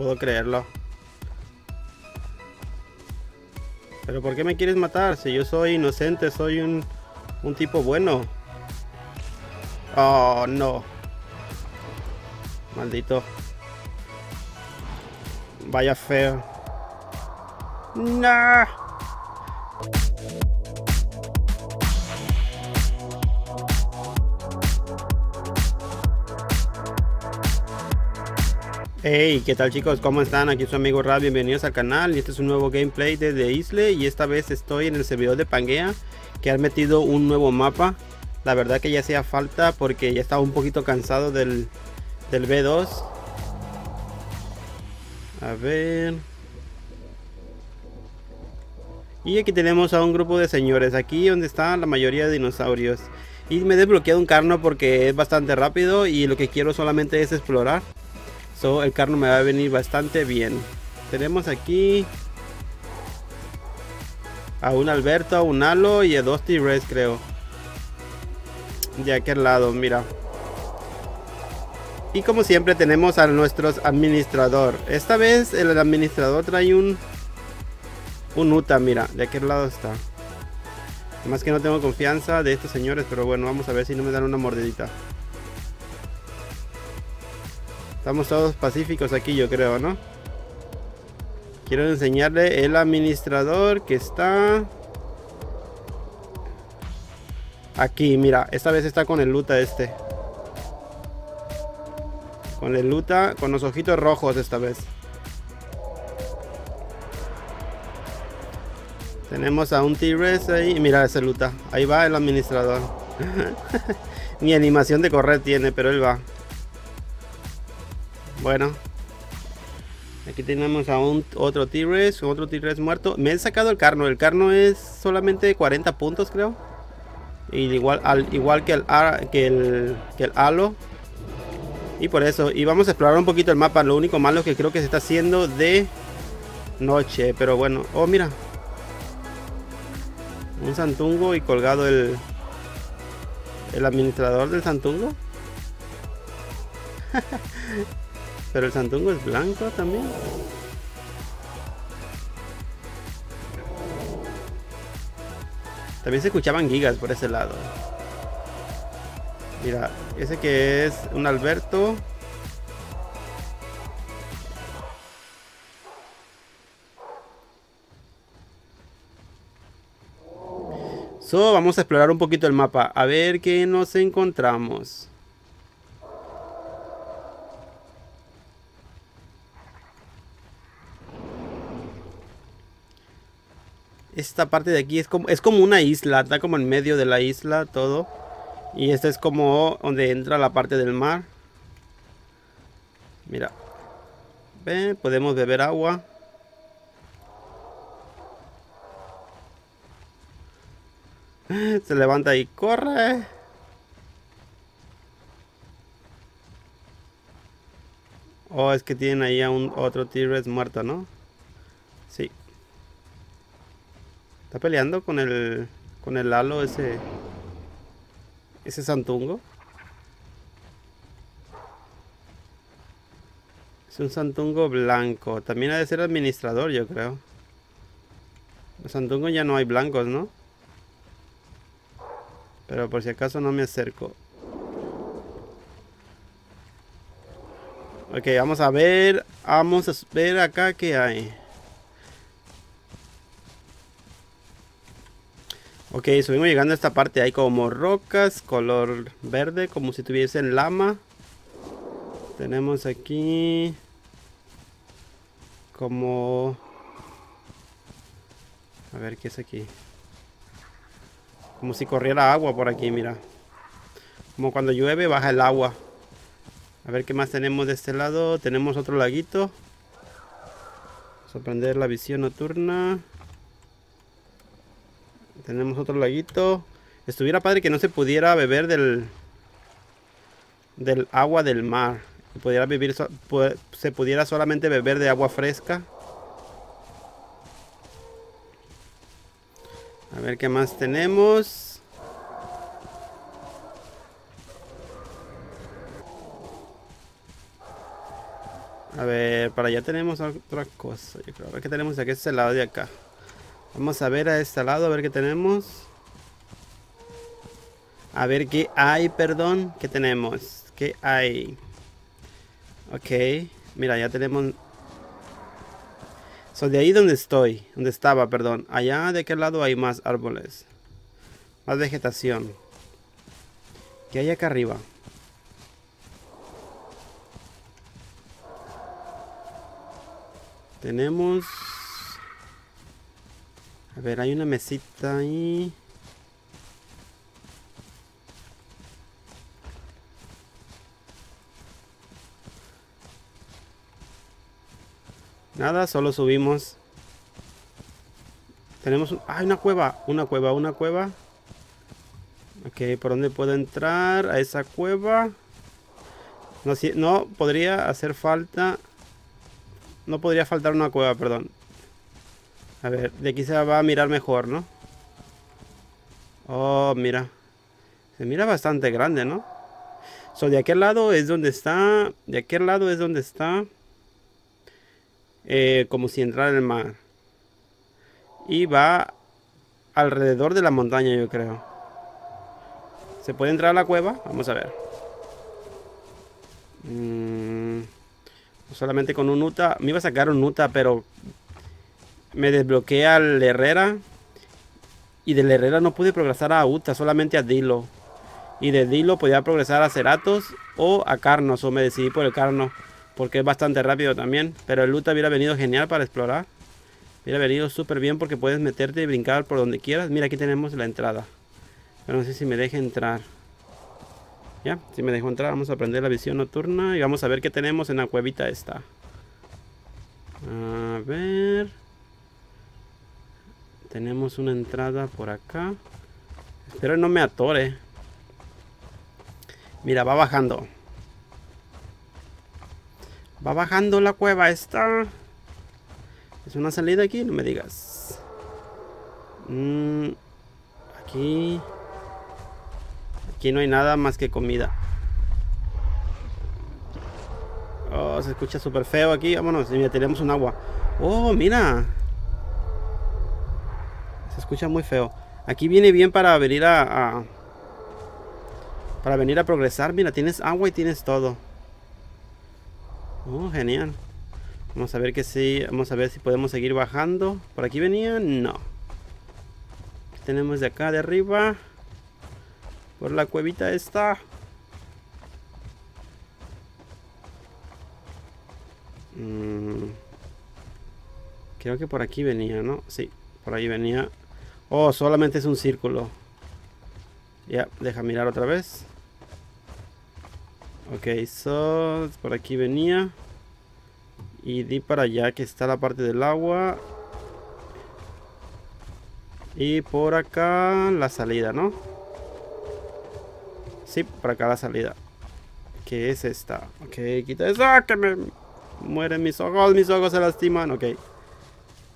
puedo creerlo. Pero ¿por qué me quieres matar? Si yo soy inocente, soy un, un tipo bueno. Oh, no. Maldito. Vaya feo. No. Hey, ¿qué tal chicos? ¿Cómo están? Aquí su amigo Rab, bienvenidos al canal. Y este es un nuevo gameplay de Isle y esta vez estoy en el servidor de Pangea que han metido un nuevo mapa. La verdad que ya hacía falta porque ya estaba un poquito cansado del, del B2 a ver. Y aquí tenemos a un grupo de señores aquí donde están la mayoría de dinosaurios. Y me he desbloqueado un carno porque es bastante rápido y lo que quiero solamente es explorar el carno me va a venir bastante bien. Tenemos aquí a un Alberto, a un Halo y a dos T-Rex creo. De aquel lado, mira. Y como siempre tenemos a nuestro administrador. Esta vez el administrador trae un un Uta, mira, de aquel lado está. Más que no tengo confianza de estos señores, pero bueno, vamos a ver si no me dan una mordidita. Estamos todos pacíficos aquí, yo creo, ¿no? Quiero enseñarle el administrador que está... Aquí, mira, esta vez está con el luta este. Con el luta, con los ojitos rojos esta vez. Tenemos a un T-Rex ahí. Mira ese luta. Ahí va el administrador. Ni animación de correr tiene, pero él va. Bueno. Aquí tenemos a un otro T-Rex, otro T-Rex muerto. Me he sacado el carno. El carno es solamente 40 puntos, creo. Y igual, al, igual que el, que el que el halo. Y por eso, y vamos a explorar un poquito el mapa. Lo único malo que creo que se está haciendo de noche. Pero bueno, oh mira. Un santungo y colgado el, el administrador del santungo. Pero el santungo es blanco también. También se escuchaban gigas por ese lado. Mira, ese que es un Alberto. So, vamos a explorar un poquito el mapa. A ver qué nos encontramos. Esta parte de aquí es como, es como una isla, está como en medio de la isla todo. Y esta es como donde entra la parte del mar. Mira. ¿Ven? Podemos beber agua. Se levanta y corre. Oh, es que tienen ahí a un otro T-Rex muerto, ¿no? Sí. Está peleando con el con el halo ese ese santungo. Es un santungo blanco. También ha de ser administrador, yo creo. Los santungos ya no hay blancos, ¿no? Pero por si acaso no me acerco. Ok, vamos a ver. Vamos a ver acá qué hay. Ok, subimos llegando a esta parte. Hay como rocas, color verde, como si tuviesen lama. Tenemos aquí como... A ver, ¿qué es aquí? Como si corriera agua por aquí, mira. Como cuando llueve baja el agua. A ver qué más tenemos de este lado. Tenemos otro laguito. Sorprender la visión nocturna. Tenemos otro laguito. Estuviera padre que no se pudiera beber del del agua del mar. pudiera vivir se pudiera solamente beber de agua fresca. A ver qué más tenemos. A ver, para allá tenemos otra cosa. Yo creo. A ver qué tenemos aquí, este lado de acá. Vamos a ver a este lado, a ver qué tenemos. A ver qué hay, perdón. ¿Qué tenemos? ¿Qué hay? Ok. Mira, ya tenemos... So, de ahí donde estoy. Donde estaba, perdón. Allá de qué lado hay más árboles. Más vegetación. ¿Qué hay acá arriba? Tenemos... A ver, hay una mesita ahí. Nada, solo subimos. Tenemos... ¡Ay, una cueva! Una cueva, una cueva. Ok, ¿por dónde puedo entrar? A esa cueva. No, si, no podría hacer falta... No podría faltar una cueva, perdón. A ver, de aquí se va a mirar mejor, ¿no? Oh, mira. Se mira bastante grande, ¿no? So, de aquel lado es donde está... De aquel lado es donde está... Eh, como si entrara en el mar. Y va alrededor de la montaña, yo creo. ¿Se puede entrar a la cueva? Vamos a ver. Mm, solamente con un Uta. Me iba a sacar un Uta, pero me desbloquea al Herrera. Y del Herrera no pude progresar a Uta, solamente a Dilo. Y de Dilo podía progresar a Ceratos o a Carnos. O me decidí por el Carno. Porque es bastante rápido también. Pero el Uta hubiera venido genial para explorar. Hubiera venido súper bien porque puedes meterte y brincar por donde quieras. Mira, aquí tenemos la entrada. Pero no sé si me deja entrar. Ya, si me dejo entrar, vamos a aprender la visión nocturna. Y vamos a ver qué tenemos en la cuevita esta. A ver. Tenemos una entrada por acá. Espero no me atore. Mira, va bajando. Va bajando la cueva esta. ¿Es una salida aquí? No me digas. Mm, aquí. Aquí no hay nada más que comida. Oh, se escucha súper feo aquí. Vámonos, mira, tenemos un agua. Oh, mira. Escucha muy feo. Aquí viene bien para venir a, a para venir a progresar. Mira, tienes agua y tienes todo. Oh, genial. Vamos a ver que sí. Vamos a ver si podemos seguir bajando. ¿Por aquí venía? No. ¿Qué tenemos de acá de arriba? Por la cuevita esta. Mm. Creo que por aquí venía, ¿no? Sí, por ahí venía. Oh, solamente es un círculo. Ya, deja mirar otra vez. Ok, so, por aquí venía. Y di para allá que está la parte del agua. Y por acá la salida, ¿no? Sí, por acá la salida. ¿Qué es esta? Ok, quita eso. ¡Ah, que me mueren mis ojos! Mis ojos se lastiman. Ok.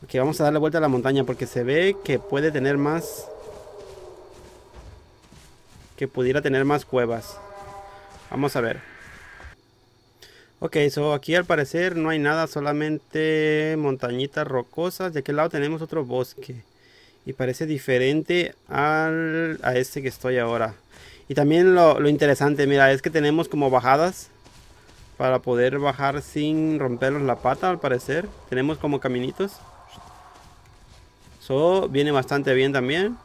Ok, vamos a darle vuelta a la montaña porque se ve que puede tener más... Que pudiera tener más cuevas. Vamos a ver. Ok, so aquí al parecer no hay nada, solamente montañitas rocosas. De aquel lado tenemos otro bosque. Y parece diferente al, a este que estoy ahora. Y también lo, lo interesante, mira, es que tenemos como bajadas. Para poder bajar sin rompernos la pata, al parecer. Tenemos como caminitos. So, viene bastante bien también.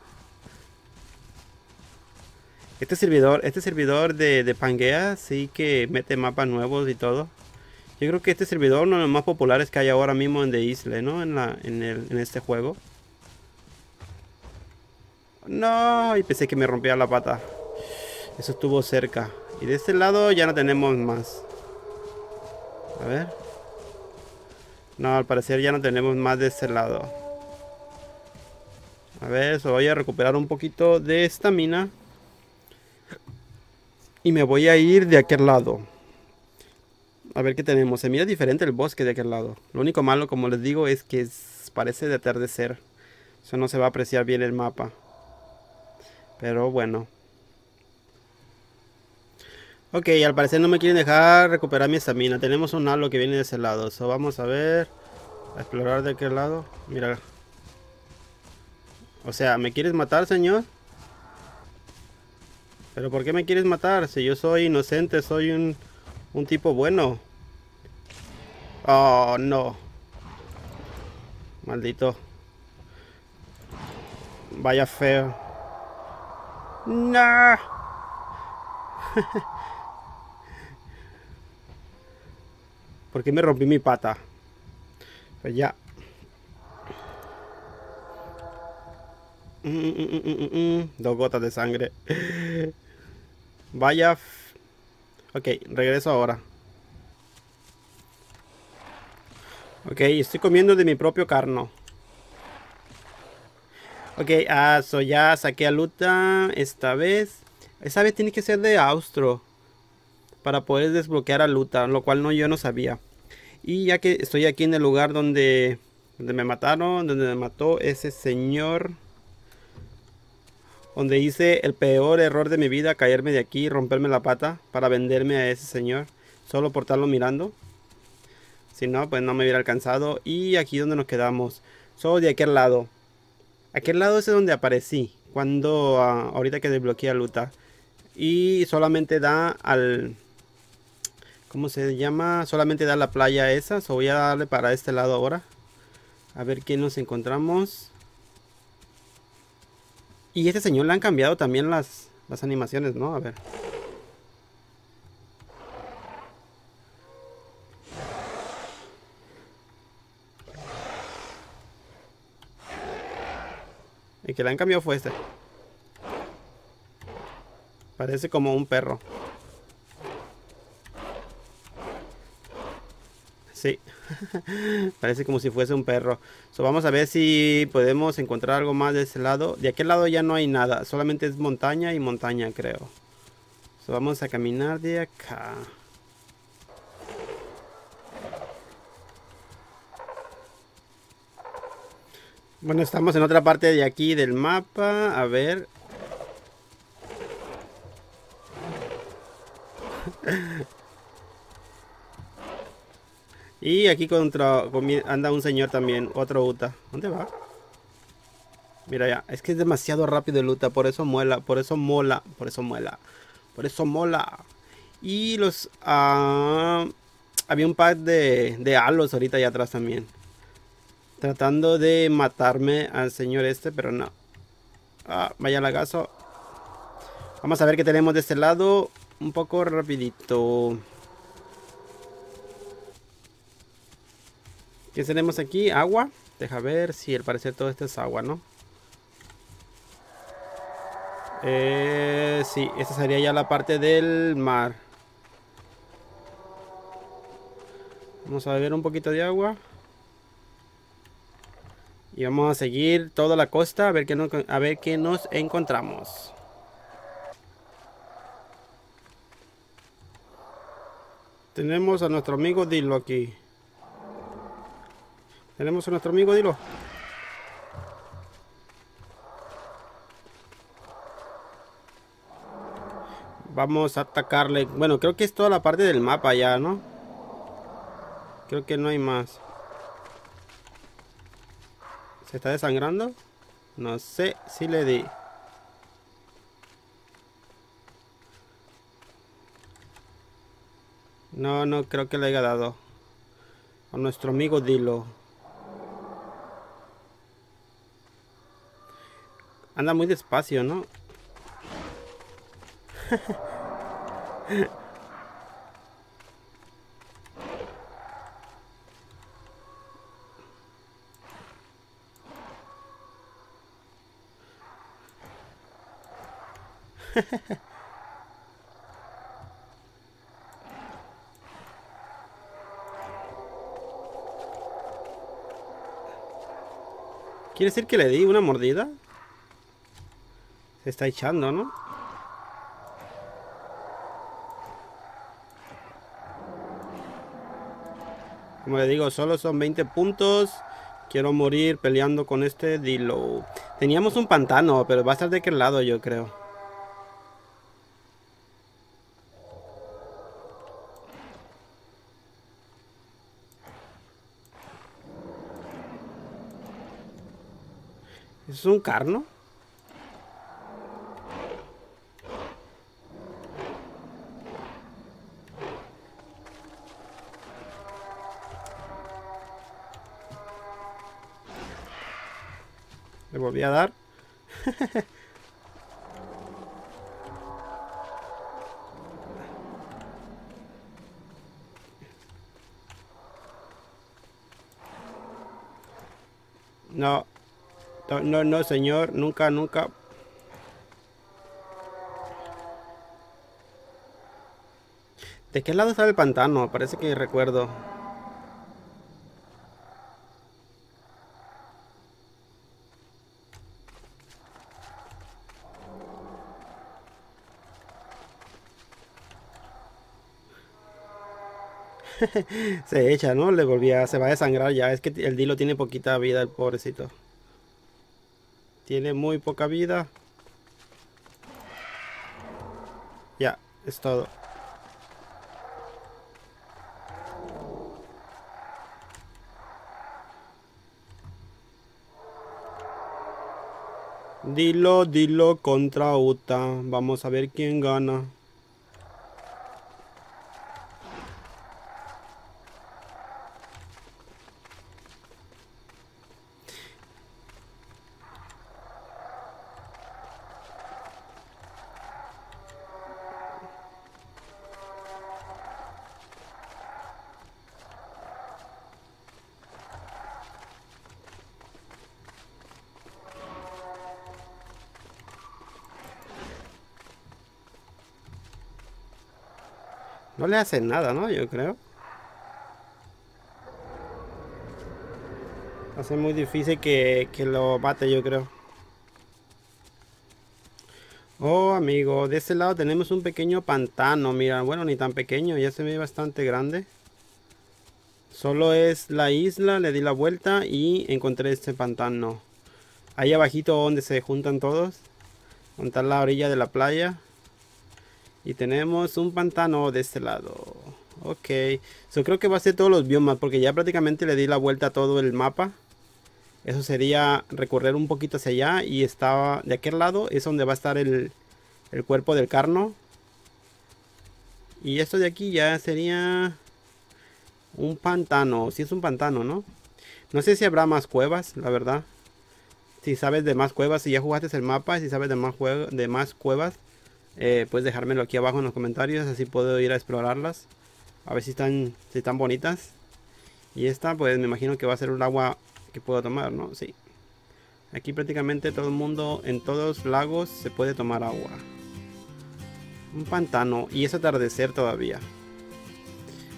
Este servidor, este servidor de, de, Pangea sí que mete mapas nuevos y todo. Yo creo que este servidor uno de los más populares que hay ahora mismo en The Isle, ¿no? En, la, en, el, en este juego. No, y pensé que me rompía la pata. Eso estuvo cerca. Y de este lado ya no tenemos más. A ver. No, al parecer ya no tenemos más de este lado. A ver, eso voy a recuperar un poquito de esta mina. Y me voy a ir de aquel lado. A ver qué tenemos. Se mira diferente el bosque de aquel lado. Lo único malo, como les digo, es que parece de atardecer. Eso no se va a apreciar bien el mapa. Pero bueno. Ok, al parecer no me quieren dejar recuperar mi estamina. Tenemos un halo que viene de ese lado. So, vamos a ver. A explorar de qué lado. Mira. O sea, ¿me quieres matar, señor? ¿Pero por qué me quieres matar? Si yo soy inocente, soy un, un tipo bueno. Oh, no. Maldito. Vaya feo. No. ¿Por qué me rompí mi pata? Pues ya. Mm, mm, mm, Dos gotas de sangre. Vaya. Ok, regreso ahora. Ok, estoy comiendo de mi propio carno. Ok, ah, so ya saqué a Luta esta vez. Esta vez tiene que ser de Austro. Para poder desbloquear a Luta, lo cual no yo no sabía. Y ya que estoy aquí en el lugar donde me mataron, donde me mató ese señor. Donde hice el peor error de mi vida, caerme de aquí romperme la pata para venderme a ese señor. Solo por estarlo mirando. Si no, pues no me hubiera alcanzado. Y aquí donde nos quedamos. Solo de aquel lado. Aquel lado es donde aparecí. Cuando ah, ahorita que desbloqueé a Luta. Y solamente da al... ¿Cómo se llama? Solamente da la playa esa. So voy a darle para este lado ahora. A ver qué nos encontramos. Y este señor le han cambiado también las, las animaciones, ¿no? A ver. El que le han cambiado fue este. Parece como un perro. Sí. Parece como si fuese un perro. vamos a ver si podemos encontrar algo más de ese lado. De aquel lado ya no hay nada. Solamente es montaña y montaña, creo. vamos a caminar de acá. Bueno, estamos en otra parte de aquí del mapa. A ver. y aquí contra anda un señor también, otro Uta. ¿Dónde va? Mira ya, es que es demasiado rápido el Uta, por eso muela, por eso mola, por eso muela, por eso mola. Y los... Ah, había un pack de, de halos ahorita allá atrás también. Tratando de matarme al señor este, pero no. Ah, vaya lagazo. Vamos a ver qué tenemos de este lado. Un poco rapidito. ¿Qué tenemos aquí? Agua. Deja ver si al parecer todo esto es agua, ¿no? Eh, sí, esta sería ya la parte del mar. Vamos a beber un poquito de agua. Y vamos a seguir toda la costa a ver qué a ver qué nos encontramos. Tenemos a nuestro amigo Dilo aquí. Tenemos a nuestro amigo Dilo. Vamos a atacarle. Bueno, creo que es toda la parte del mapa ya, ¿no? Creo que no hay más. ¿Se está desangrando? No sé si le di. No, no creo que le haya dado. A nuestro amigo Dilo. Anda muy despacio, ¿no? ¿Quiere decir que le di una mordida? Está echando, ¿no? Como le digo, solo son 20 puntos. Quiero morir peleando con este Dilo. Teníamos un pantano, pero va a estar de aquel lado, yo creo. ¿Es un carno? Le a dar. no. No, no, señor. Nunca, nunca. ¿De qué lado está el pantano? Parece que recuerdo. se echa, ¿no? Le volvía, se va a desangrar ya. Es que el Dilo tiene poquita vida, el pobrecito. Tiene muy poca vida. Ya, es todo. Dilo, dilo contra Uta. Vamos a ver quién gana. No le hace nada, ¿no? Yo creo. Hace muy difícil que, que lo mate, yo creo. Oh, amigo, de este lado tenemos un pequeño pantano. Mira, bueno, ni tan pequeño, ya se ve bastante grande. Solo es la isla, le di la vuelta y encontré este pantano. Ahí abajito donde se juntan todos. Montar la orilla de la playa. Y tenemos un pantano de este lado. Ok. Yo creo que va a ser todos los biomas. Porque ya prácticamente le di la vuelta a todo el mapa. Eso sería recorrer un poquito hacia allá. Y estaba de aquel lado. Es donde va a estar el, el cuerpo del carno. Y esto de aquí ya sería un pantano. Si es un pantano, ¿no? No sé si habrá más cuevas, la verdad. Si sabes de más cuevas, si ya jugaste el mapa, si sabes de más, de más cuevas, eh, puedes dejármelo aquí abajo en los comentarios, así puedo ir a explorarlas. A ver si están, si están bonitas. Y esta, pues me imagino que va a ser un agua que puedo tomar, ¿no? Sí. Aquí prácticamente todo el mundo, en todos lagos, se puede tomar agua. Un pantano. Y es atardecer todavía.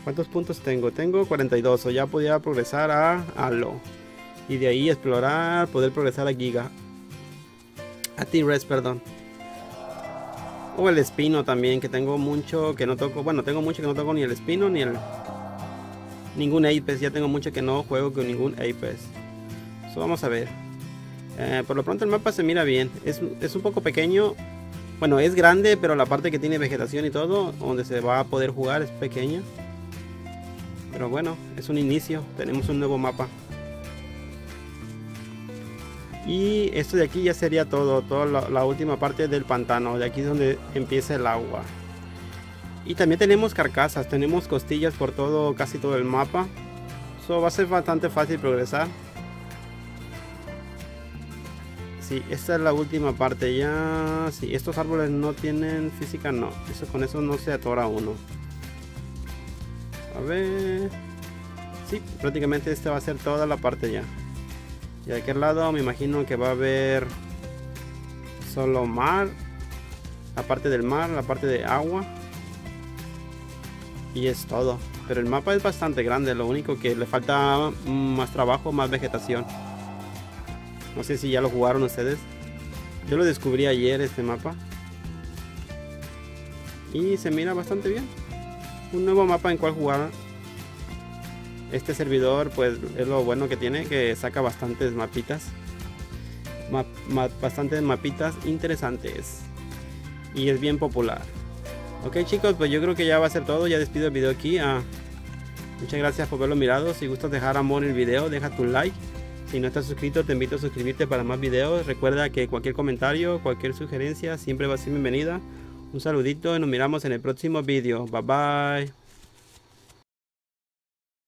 ¿Cuántos puntos tengo? Tengo 42. O ya podía progresar a Halo. Y de ahí explorar, poder progresar a Giga. A T-Res, perdón. O el espino también, que tengo mucho que no toco. Bueno, tengo mucho que no toco ni el espino ni el. Ningún Apex. Ya tengo mucho que no juego con ningún Apex. Eso vamos a ver. Eh, por lo pronto el mapa se mira bien. Es, es, un poco pequeño. Bueno, es grande, pero la parte que tiene vegetación y todo, donde se va a poder jugar, es pequeña. Pero bueno, es un inicio. Tenemos un nuevo mapa. Y esto de aquí ya sería todo, toda la, última parte del pantano, de aquí es donde empieza el agua. Y también tenemos carcasas, tenemos costillas por todo, casi todo el mapa. Eso va a ser bastante fácil progresar. Sí, esta es la última parte ya. Sí, estos árboles no tienen física, no. Eso, con eso no se atora uno. A ver. Sí, prácticamente esta va a ser toda la parte ya. Y de aquel lado me imagino que va a haber solo mar. La parte del mar, la parte de agua. Y es todo. Pero el mapa es bastante grande. Lo único que le falta más trabajo, más vegetación. No sé si ya lo jugaron ustedes. Yo lo descubrí ayer este mapa. Y se mira bastante bien. Un nuevo mapa en cual jugar este servidor pues es lo bueno que tiene que saca bastantes mapitas bastantes mapitas interesantes y es bien popular ok chicos pues yo creo que ya va a ser todo ya despido el video aquí ah, muchas gracias por verlo mirado si gustas dejar amor en el video deja tu like Si no estás suscrito, te invito a suscribirte para más videos. Recuerda que cualquier comentario, cualquier sugerencia siempre va a ser bienvenida. Un saludito y nos miramos en el próximo video. Bye bye.